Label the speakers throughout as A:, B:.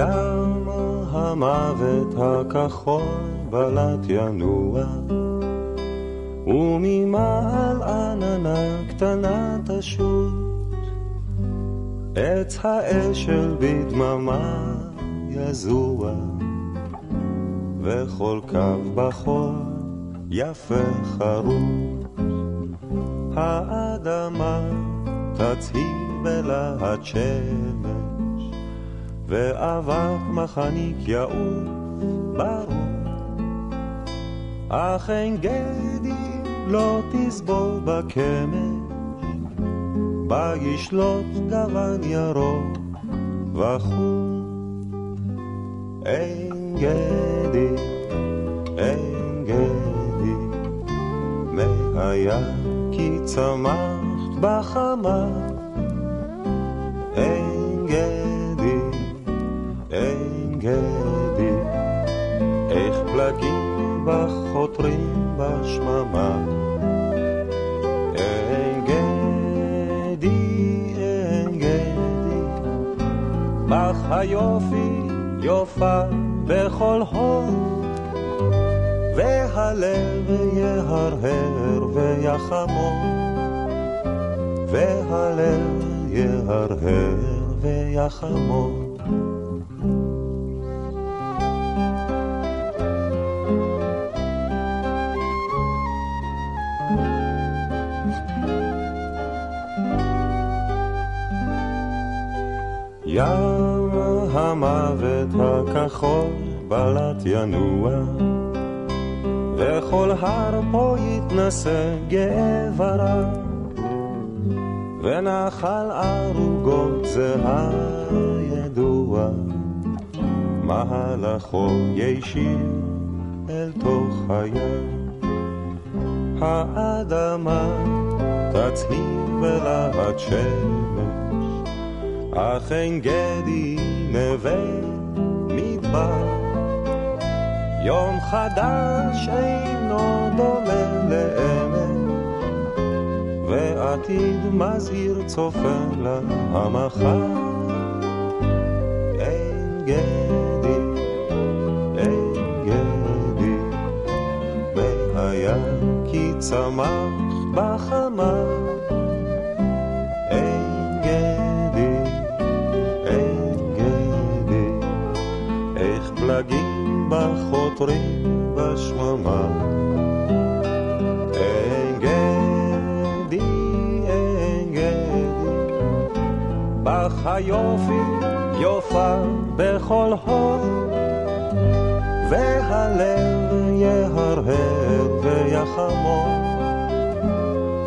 A: ים המוות הכחול בלט ינוע וממעל עננה קטנה תשוט עץ האשל בדממה יזוע וכל קו בחול יפה חרוט האדמה תצהיר בלהט שמש ואבק מחניק יעוף ברור. אך אין גדי לא תסבור בקמש בה ישלוט גוון ירוק וחור. אין גדי, אין גדי מהיה כי צמחת בחמה. אין גדי איך פלגים בך חותרים בשממה. אין גדי, אין גדי בך היופי יופה בכל הוד והלב יהרהר ויחמוד והלב יהרהר ויחמוד הכחול בלט ינוע, וכל הר פה יתנשא גאה ורע, ונחל ערוגות זה הידוע, מהלכו ישיר אל תוך הים. האדמה תצהיר בלהט שמש, אך אין גדי נווה מדבר. יום חדש אינו דומה לאמש, ועתיד מזהיר צופה למחר. אין גדי, אין גדי, והיה כי צמח בחמה. פלגים בחותרים בשממה. אין גדי, אין גדי, בך היופי יופה בכל הוד, והלב יהרהר ויחמוד.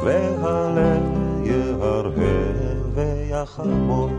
A: והלב יהרהר ויחמוד.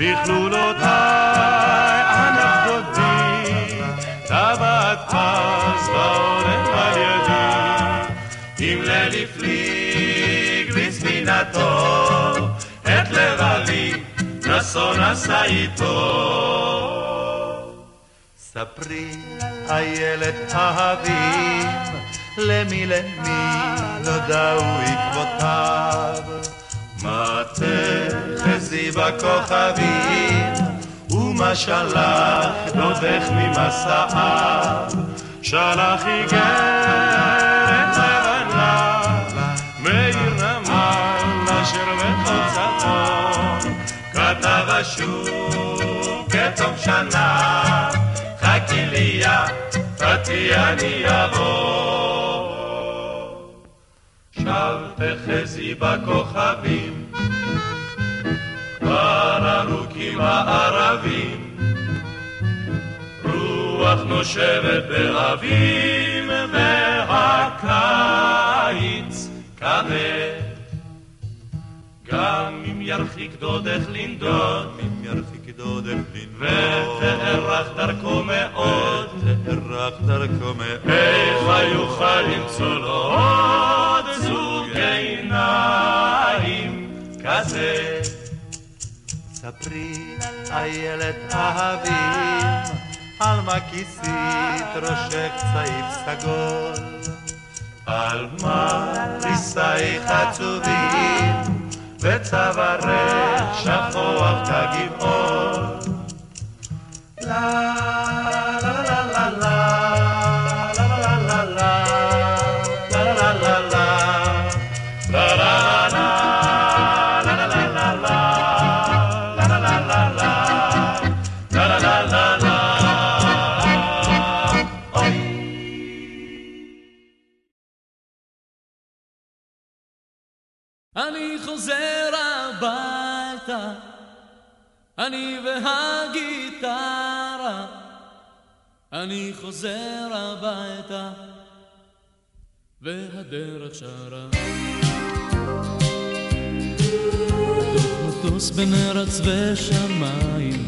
B: בכלולותיי ענף דודי, טבעת פז בעורף על ידי, אם ליל הפליג בספינתו, את לבבי נסו נסע איתו. ספרי, איילת אהבים, למי למי נודעו עקבותיו. מה תחזי בכוכבים, ומה שלח דודך ממסעיו. שלח איגרת לבנה, מאיר נמל אשר בחוצתו. כתב אשור כתום שנה, חכי לי יא, פתי אני אבוא. שב תחזי בכוכבים, ארוכים הערבים, רוח נושבת באביב והקיץ כבד. גם אם ירחיק דודך לנדוד,
C: אם ירחיק דודך לנדוד,
B: ותארך דרכו מאוד,
C: תארך דרכו מאוד,
B: איך יוכל למצוא לו עוד זוג עיניים כזה?
C: ספרי, איילת אהבים, על מה כיסית ראשך צעיף סגול,
B: על מה ריסייך עצובים, וצווארך שכוח כגבעול. לה
D: אני חוזר הביתה, והדרך שרה. מטוס בין ארץ ושמיים,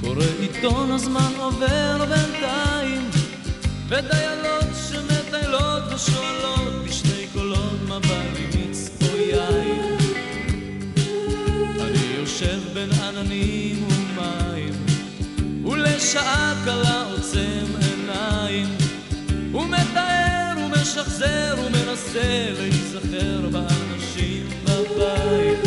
D: קורא עיתון הזמן עובר בינתיים ודיילות שמטיילות ושואלות בשתי קולות מה בא אני יושב בין עננים ולשעה קלה עוצם עיניים ומתאר ומשחזר ומנסה להיזכר באנשים בבית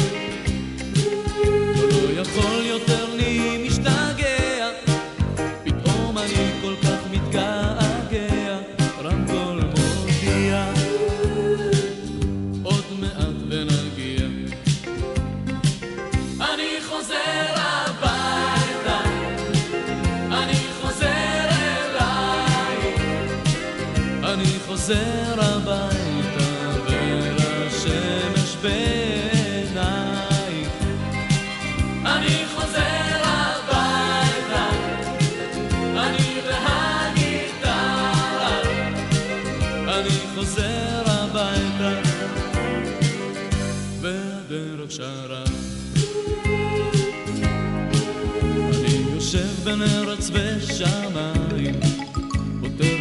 D: אני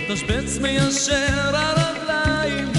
D: תשבץ מיישר הרגליים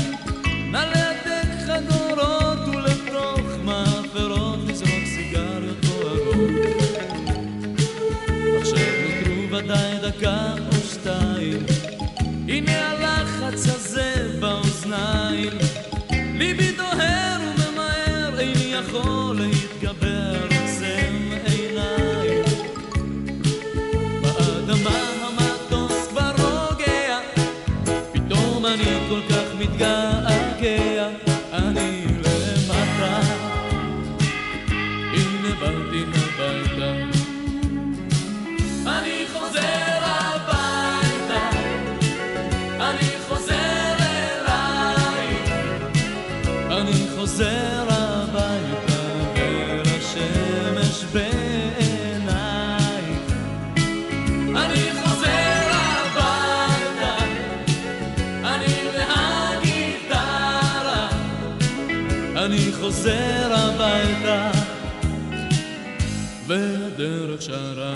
D: חוזר הביתה והדרך שרה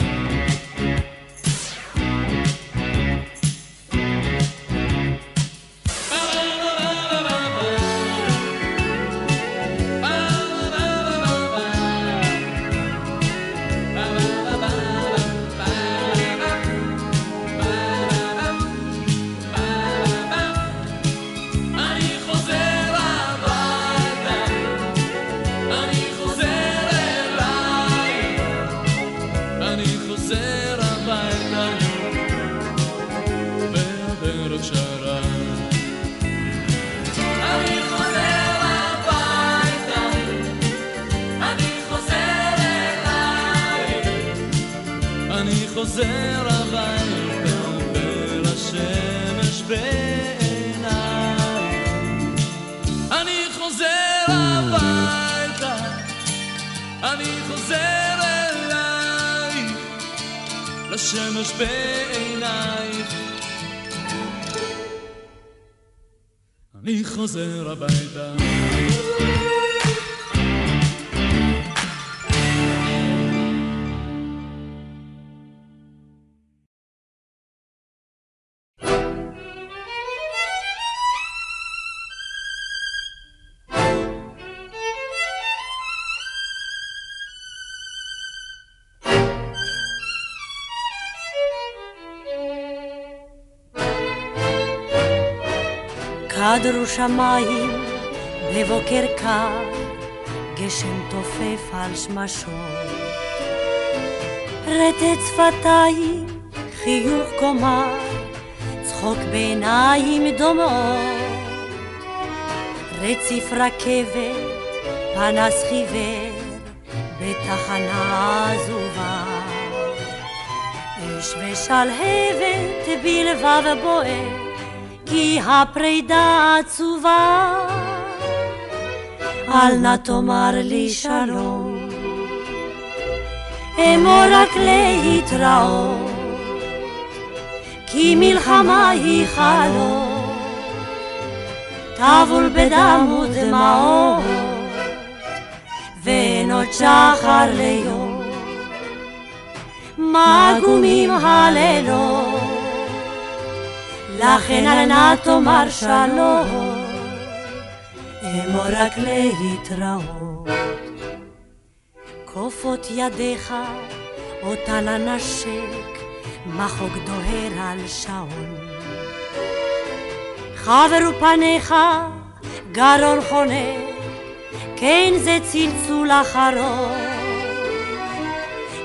E: קדרו שמיים בבוקר קר, גשם תופף על שמשות. רטט שפתיים, חיוך קומר, צחוק בעיניים דומעות. רציף רכבת, פנס חיוור, בתחנה עזובה. אש ושלהבת בלבב בוער, כי הפרידה עצובה. אל נא תאמר לי שלום, אמור רק להתראות, כי מלחמה היא חלום, טבול בדם ודמעות, ואין עוד שחר ליום. מגומים הלילות, לכן אל נא תאמר שלום, אמור רק להתראות. כופות ידיך אותה לנשק, מחוג דוהר על שעון. חברו פניך, גרון חונק, כן זה צלצול אחרון.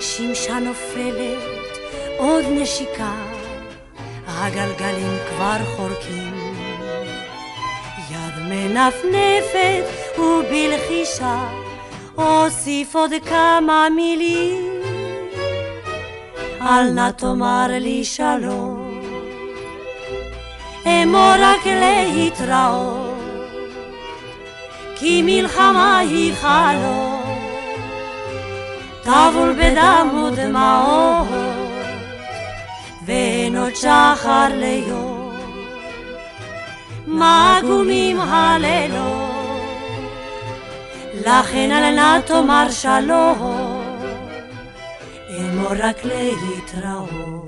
E: שמשה נופלת, עוד נשיקה, הגלגלים כבר חורקים. יד מנפנפת ובלחישה, אוסיף עוד כמה מילים. אל נא תאמר לי שלום, אמור רק להתראות, כי מלחמה היא חלום. טבול בדם ודמעות, עוד שחר ליום. מגומים הלילות, לכן אל נא תאמר שלום, אמור רק להתראות.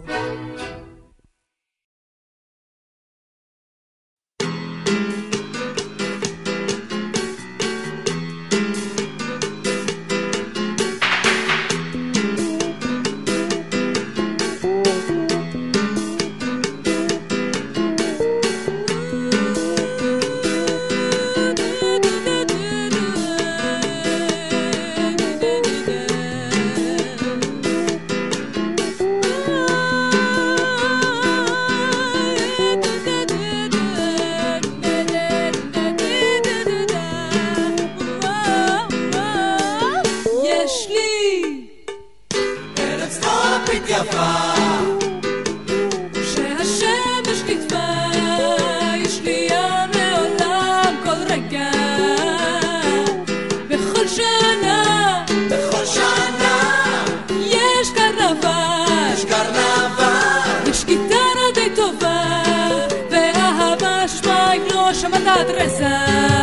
F: rezar.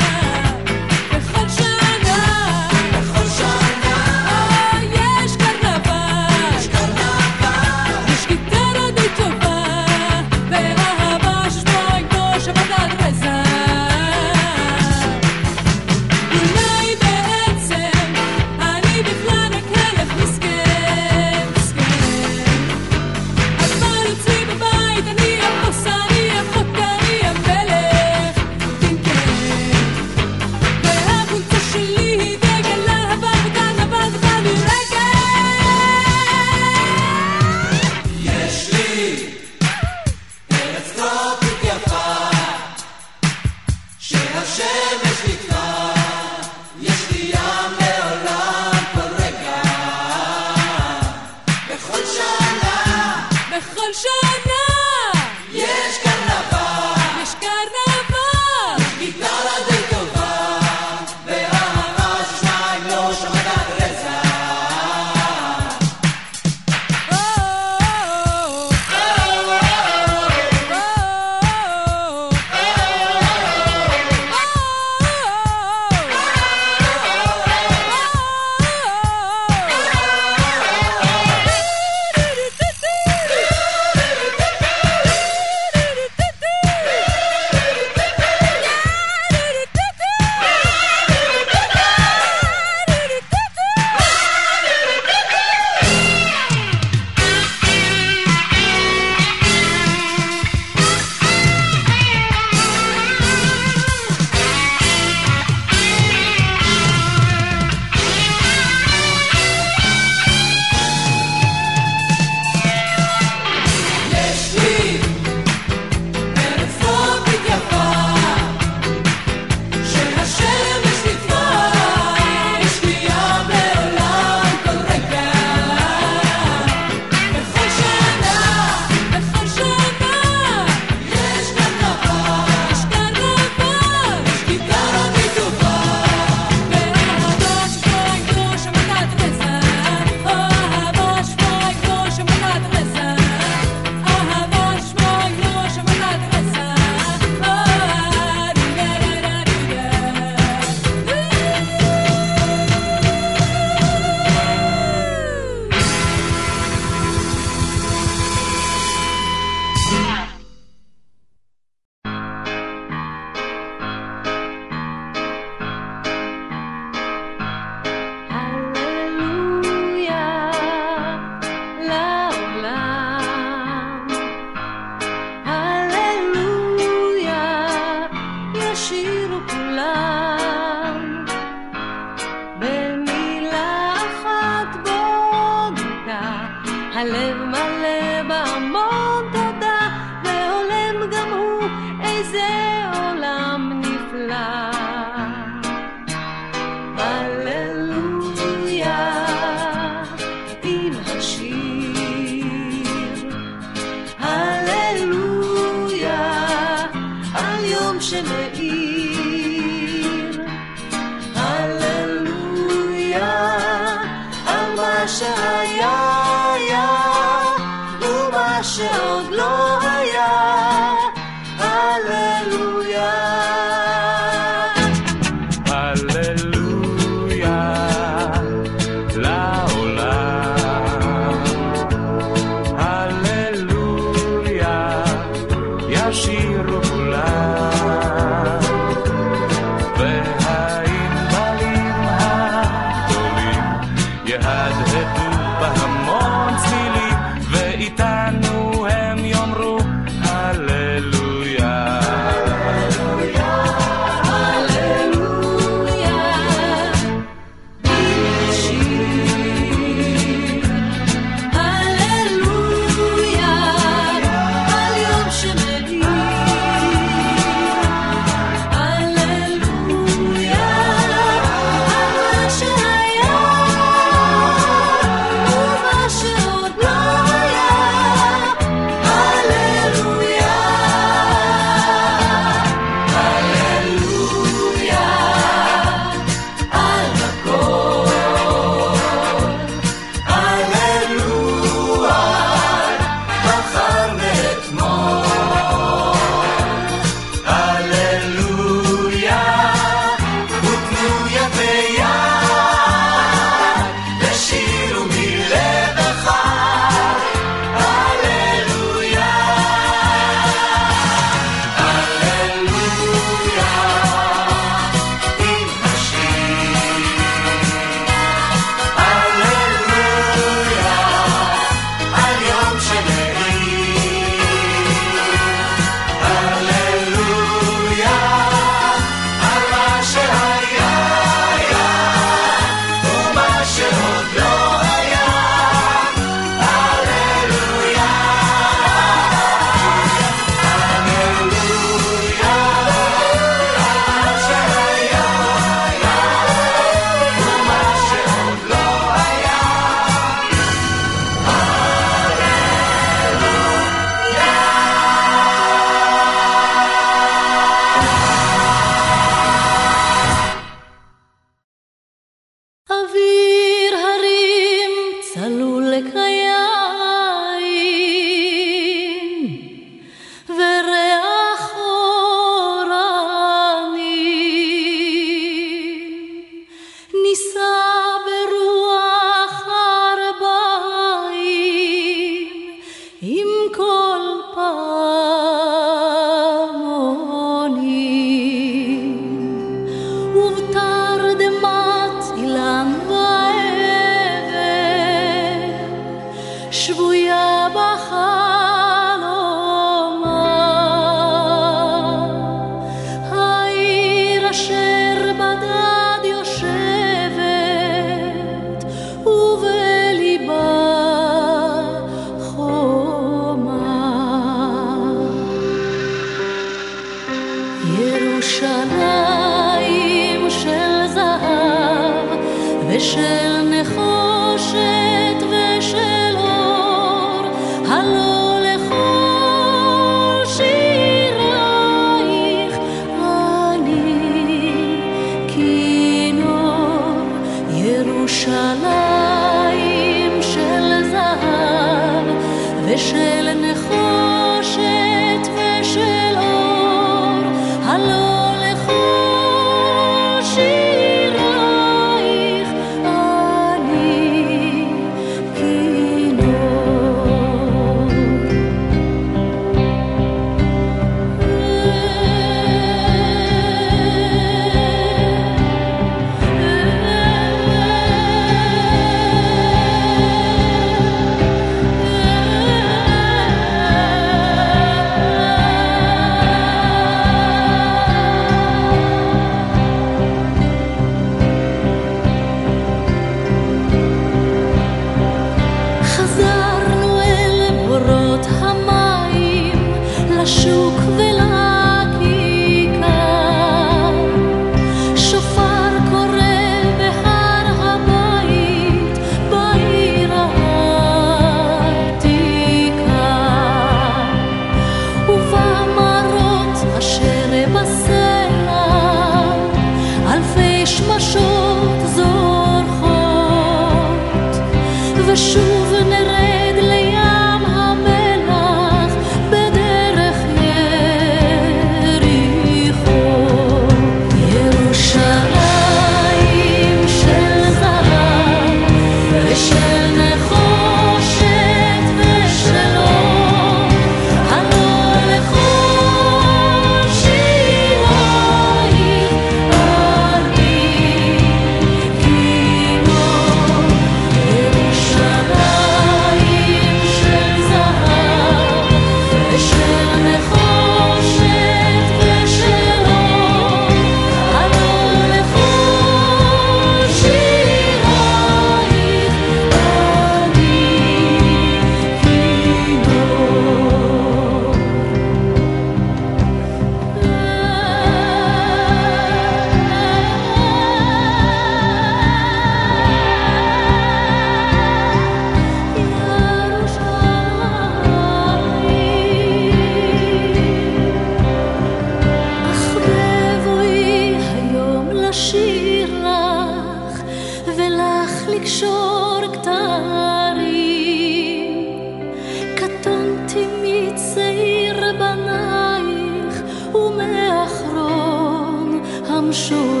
G: אשר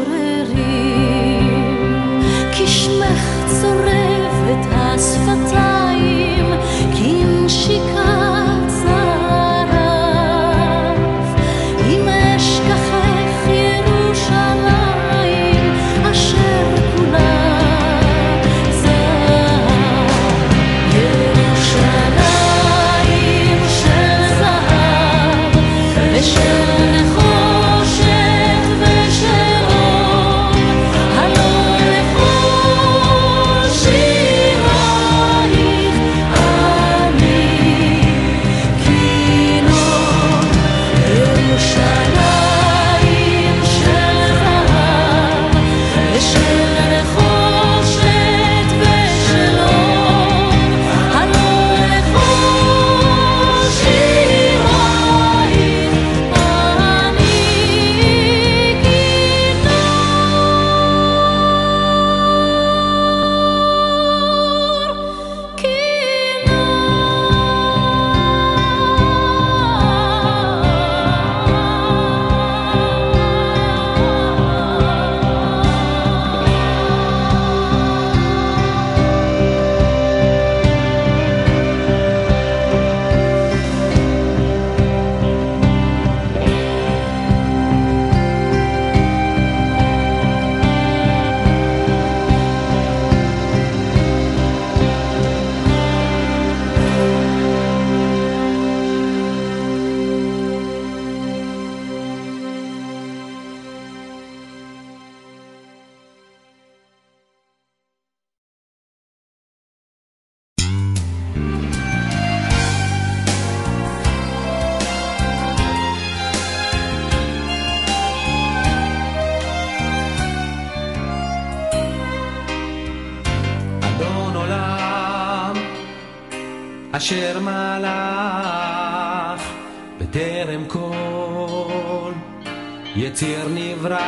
G: יציר נברא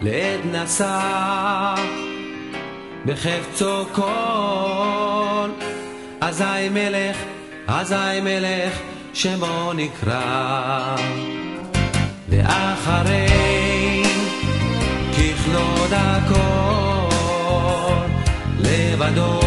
G: לעת נשא בחפצו כל אזי מלך, אזי מלך שמו נקרא ואחרי ככלות הכל לבדו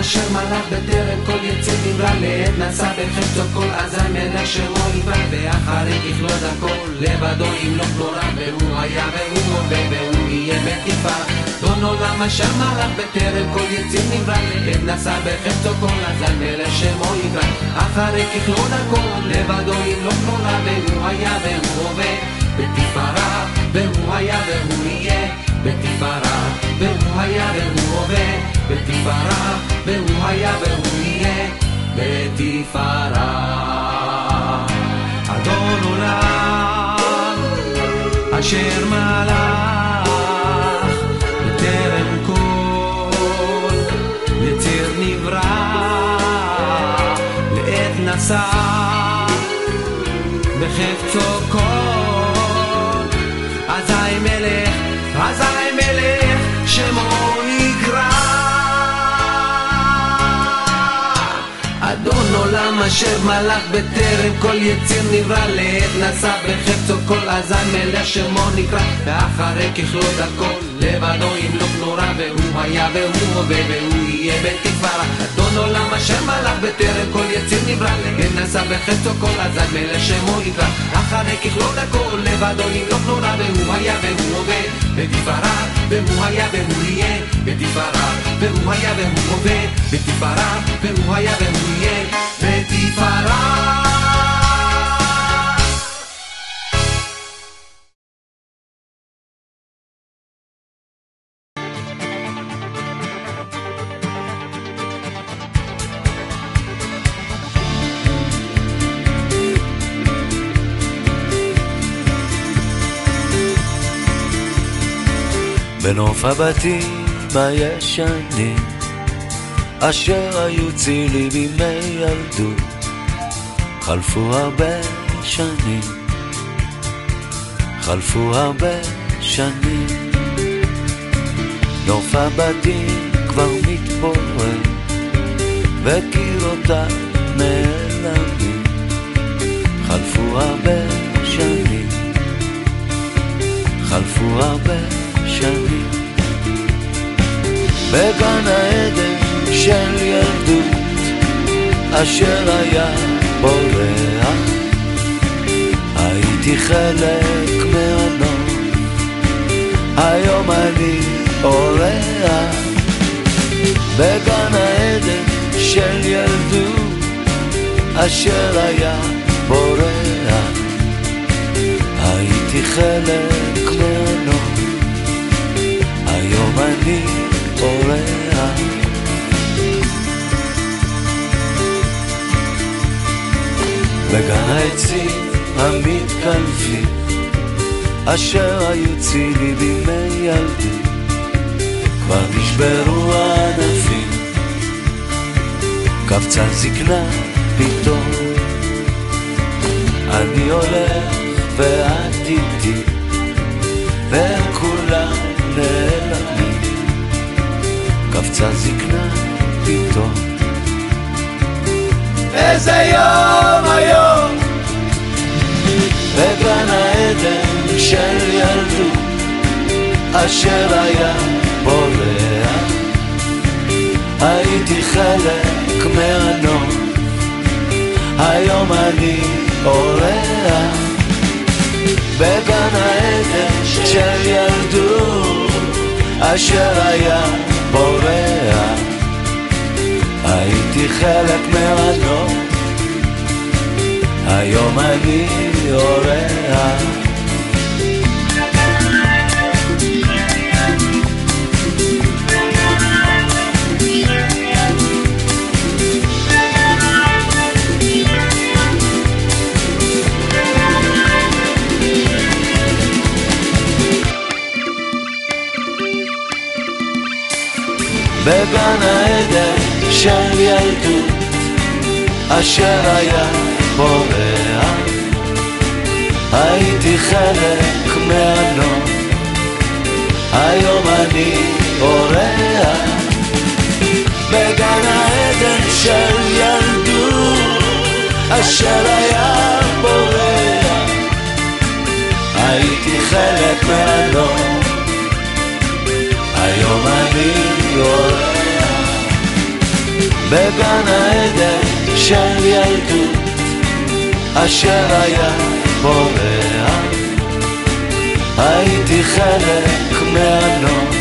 G: אשר מלך בטרם כל יצא נברא לעת נשא בחפצו כל אזי מלך שמו יברא ואחרי ככלות הכל. לבדו ימלוך נורא והוא היה והוא הווה והוא יהיה בתפארה אדון עולם אשר מלך בטרם כל יציר נברא לעת נשא בחפצו כל אזי מלך שמו יקרא אחרי ככלון הכל. לבדו ימלוך נורא והוא היה והוא הווה בתפארה והוא היה והוא יהיה בתפארה והוא היה והוא הווה. בתפארה והוא היה והוא יהיה. בתפארה. אדון עולם אשר מלך נשא בחפצו כל אזי מלך, אדון אשר מלך בטרם כל יציר נברא לעת נשא בחפצו כל אזי מלך שמו נקרא ואחרי ככלות הכל לבדו ימלוך נורא והוא היה והוא הווה והוא יהיה בתקווה אדון עולם אשר מלך בטרם כל יציר נברא כן נשא בחפצו כל הזד מלך שמו יקרא אחרי ככלות הכל לבדו ימלוך נורא והוא היה והוא הווה בתפארה והוא היה והוא יהיה בתפארה והוא היה והוא הווה בתפארה והוא היה והוא יהיה בתפארה
D: בנוף הבתים הישנים אשר היו צילי בימי ילדות חלפו הרבה שנים, חלפו הרבה שנים, נוף הבתים כבר מתפורר, וקירותיו נעלמים, חלפו הרבה שנים, חלפו הרבה שנים, בגן העדן של ילדות, אשר היה בורח, הייתי חלק מהנוף, היום אני אורח, בגן העדן של ילדות, אשר היה בורח, הייתי חלק מהנוף, היום אני אורח. בגן העצים המתקלפים, אשר היו צילי בימי ילדי, כבר נשברו הענפים, קפצה זקנה פתאום. אני הולך ואת איתי, והם כולם קפצה זקנה פתאום. איזה יום היום. בגן העדן של ילדות אשר היה בורח הייתי חלק מהנוף היום אני אורח בגן העדן של ילדות אשר היה בורח הייתי חלק מהנוף, היום אני אורח. בגן העדן של ילדות אשר היה בורח הייתי חלק מהנוף היום אני אורח. בגן העדן של ילדות אשר היה בורח הייתי חלק מהנוף היום אני אורח בגן העדן של ילדות אשר היה בורח הייתי חלק מהנוף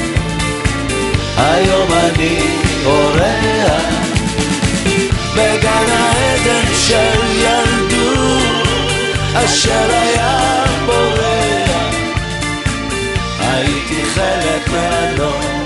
D: היום אני אורח. בגן העדן של ילדות אשר היה בורח הייתי חלק מהנוף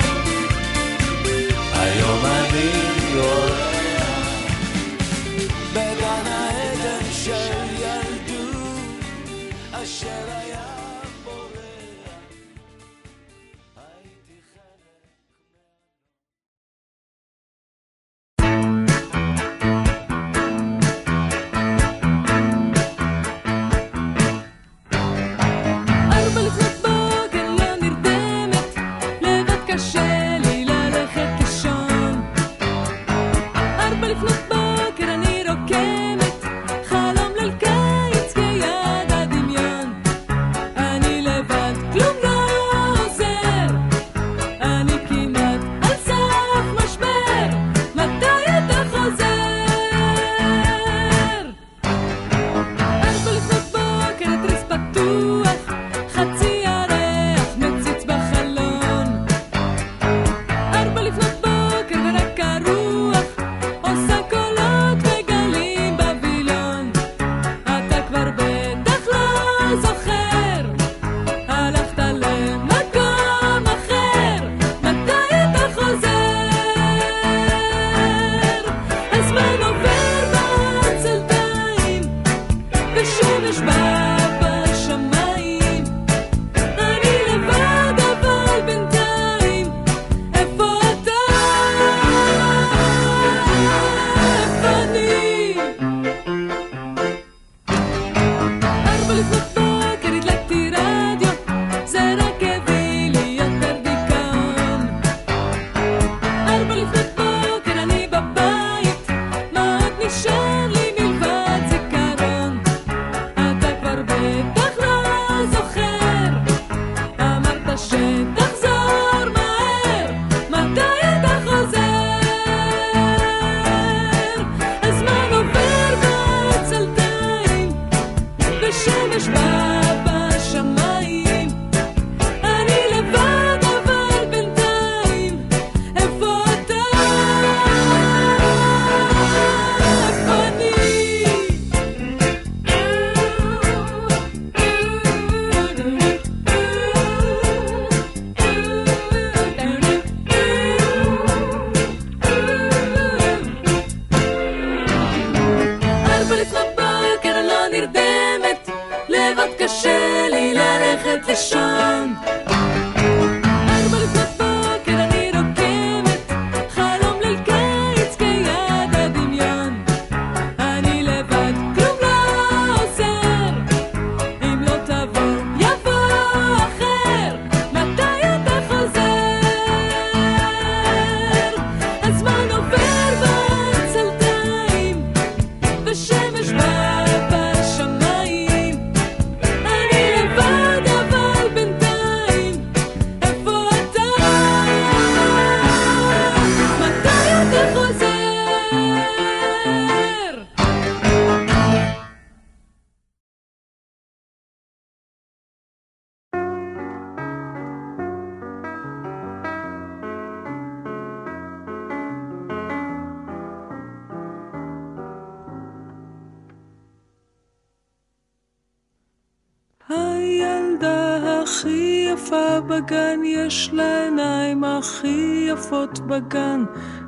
D: בגן,
H: יש לה עיניים הכי יפות בגן,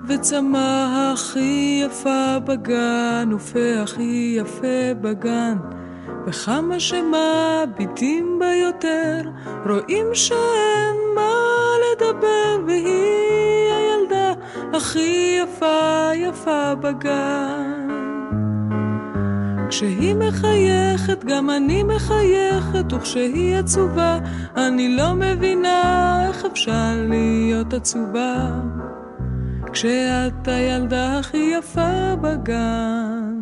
H: וצמא הכי יפה בגן, ופה הכי יפה בגן. וכמה שמביטים בה יותר, רואים שאין מה לדבר, והיא הילדה הכי יפה יפה בגן. כשהיא מחייכת, גם אני מחייכת, וכשהיא עצובה, אני לא מבינה איך אפשר להיות עצובה. כשאת הילדה הכי יפה בגן.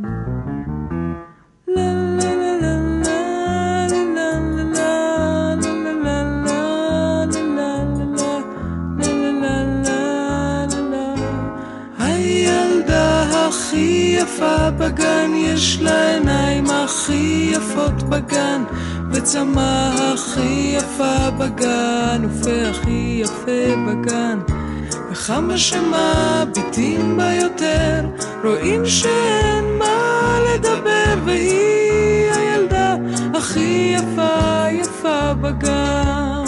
H: יפה בגן, יש לה עיניים הכי יפות בגן, וצמא הכי יפה בגן, ופה הכי יפה בגן. וכמה שמביטים בה יותר, רואים שאין מה לדבר, והיא הילדה הכי יפה יפה בגן.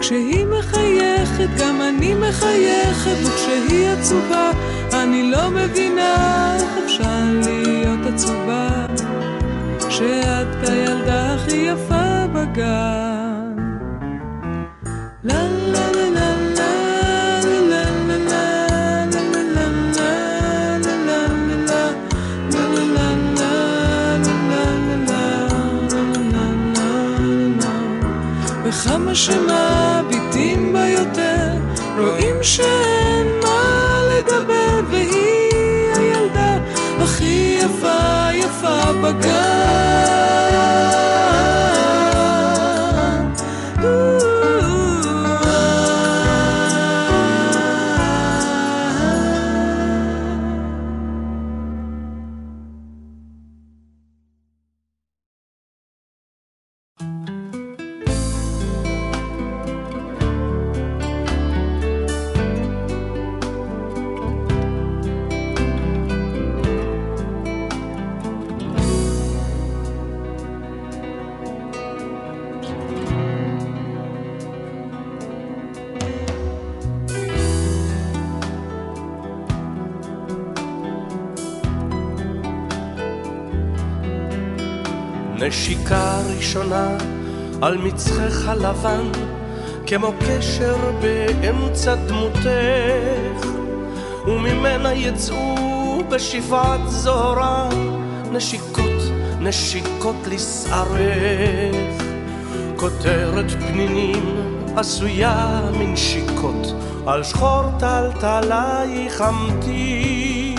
H: כשהיא מחייכת, גם אני מחייכת, וכשהיא עצובה, אני לא מבינה איך אפשר להיות עצובה כשאת הילדה הכי יפה בגן. לה לה לה לה וכמה שמביטים בה יותר, רואים ש... good.
I: נשיקה ראשונה על מצחך הלבן, כמו קשר באמצע דמותך, וממנה יצאו בשבעת זוהרה נשיקות, נשיקות לשערך. כותרת פנינים עשויה מנשיקות, על שחור טלטלייך חמתי.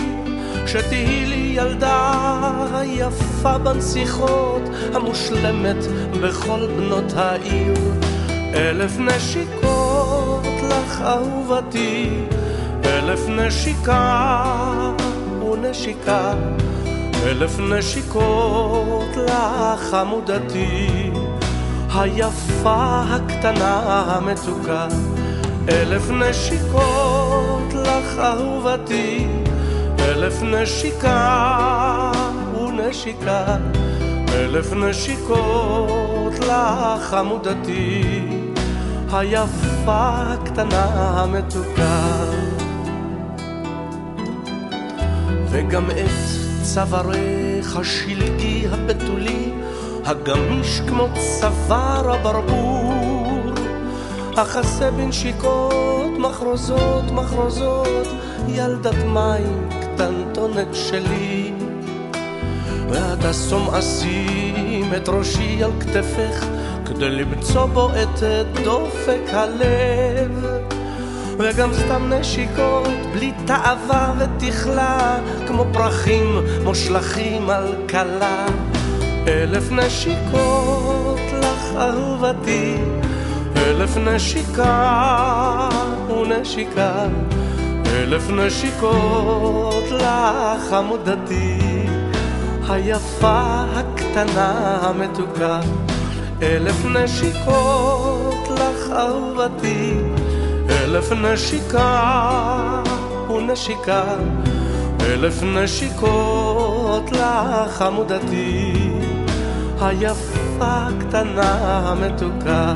I: שתהי לי ילדה היפה בנסיכות, המושלמת בכל בנות העיר. אלף נשיקות לך אהובתי, אלף נשיקה ונשיקה, אלף נשיקות לך חמודתי, היפה הקטנה המתוקה. אלף נשיקות לך אהובתי, אלף נשיקה ונשיקה, אלף נשיקות לך חמודתי, היפה הקטנה המתוקה. וגם את צווארך השלגי הבתולי, הגמיש כמו צוואר הברבור, החסה בנשיקות, מחרוזות, מחרוזות, ילדת מים קטנטונת שלי. ואת אשום אשים את ראשי על כתפך, כדי למצוא בו את דופק הלב. וגם סתם נשיקות, בלי תאווה ותכלה, כמו פרחים מושלכים על כלה. אלף נשיקות לך אהובתי, אלף נשיקה ונשיקה, אלף נשיקות לך עמודתי, היפה הקטנה המתוקה. אלף נשיקות לך אהובתי, אלף נשיקה ונשיקה, אלף נשיקות לך עמודתי, היפה הקטנה המתוקה.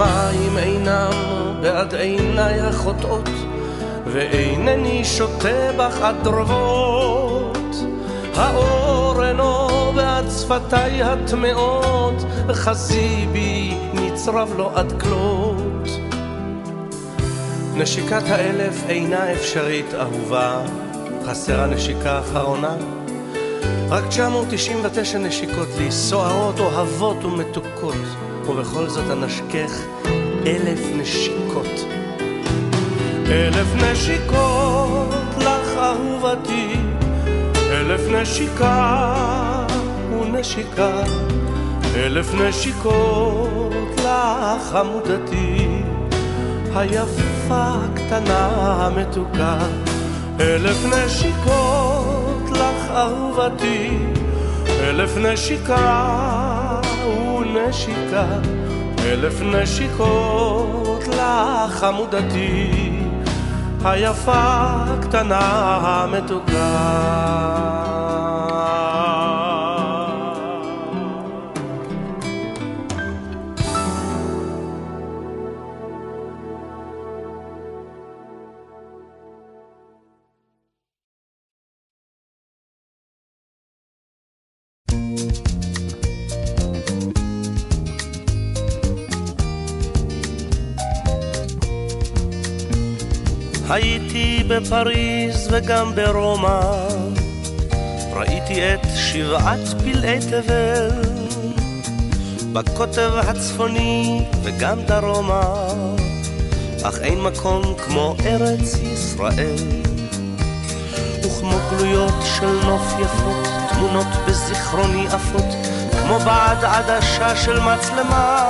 I: השמיים אינם בעד עיניי החוטאות, ואינני שותה בך עד דרבות. האור אינו בעד שפתיי הטמאות, וחזי בי נצרב לו עד כלות. נשיקת האלף אינה אפשרית, אהובה, חסרה נשיקה אחרונה. רק 999 נשיקות לי, סוערות, אוהבות ומתוקות. ובכל זאת אנשכך אלף נשיקות. אלף נשיקות לך אהובתי, אלף נשיקה ונשיקה, אלף נשיקות לך עמודתי, היפה הקטנה המתוקה. אלף נשיקות אהובתי, אלף נשיקה ונשיקה, אלף נשיקות לך עמודתי, היפה הקטנה המתוקה. בפריז וגם ברומא, ראיתי את שבעת פלאי תבל, בקוטב הצפוני וגם דרומה, אך אין מקום כמו ארץ ישראל. וכמו גלויות של נוף יפות, תמונות בזיכרוני עפות, כמו בעד עדשה של מצלמה.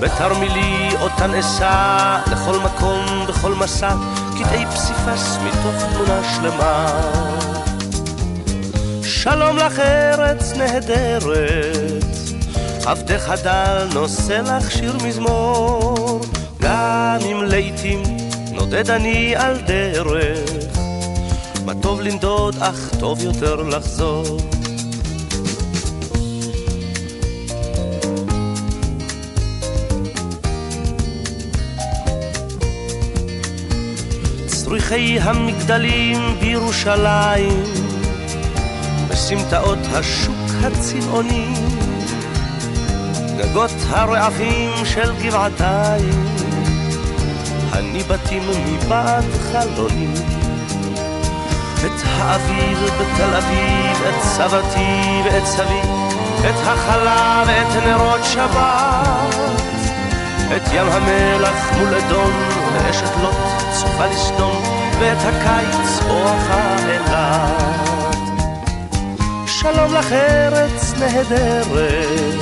I: בתרמילי אותן אשא לכל מקום, בכל מסע, קטעי פסיפס מתוך תמונה שלמה. שלום לך ארץ נהדרת, עבדך הדל נושא לך שיר מזמור, גם אם לעתים נודד אני על דרך, מה טוב לנדוד אך טוב יותר לחזור. צריכי המגדלים בירושלים, בסמטאות השוק הצבעוני, גגות הרעפים של גבעתיים, הניבטים מבעד חלוני. את האביב בתל אביב, את סבתי ואת סבי, את החלה ואת נרות שבת, את ים המלח מול אדום ואשת לוט צופה לסדום, ואת הקיץ בואכה אילת. שלום לך ארץ נהדרת,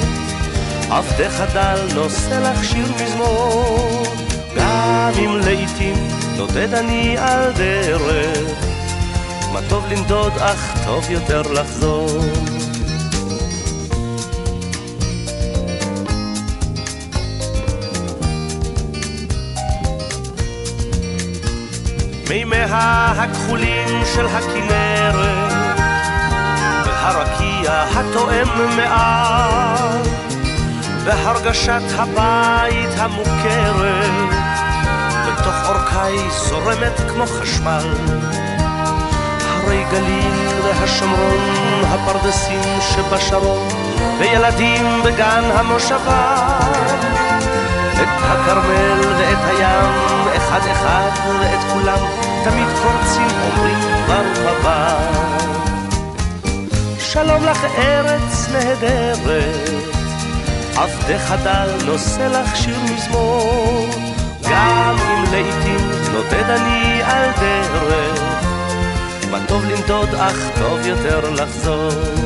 I: עבדך דל נושא לך שיר מזמור, גם אם לעתים נודד אני על דרך, מה טוב לנדוד אך טוב יותר לחזור. מימיה הכחולים של הכנרת, והרקיע התואם מעט, והרגשת הבית המוכרת, בתוך אורכי זורמת כמו חשמל. הרי גליל והשומרון, הפרדסים שבשרון, וילדים בגן המושבה. את הכרמל ואת הים, אחד אחד ואת כולם, תמיד קורצים אומרים ברוך הבא. שלום לך ארץ נהדרת, עבדך דל נושא לך שיר מזמור, גם אם לעתים נודד אני על דרך, מה טוב לנדוד אך טוב יותר לחזור.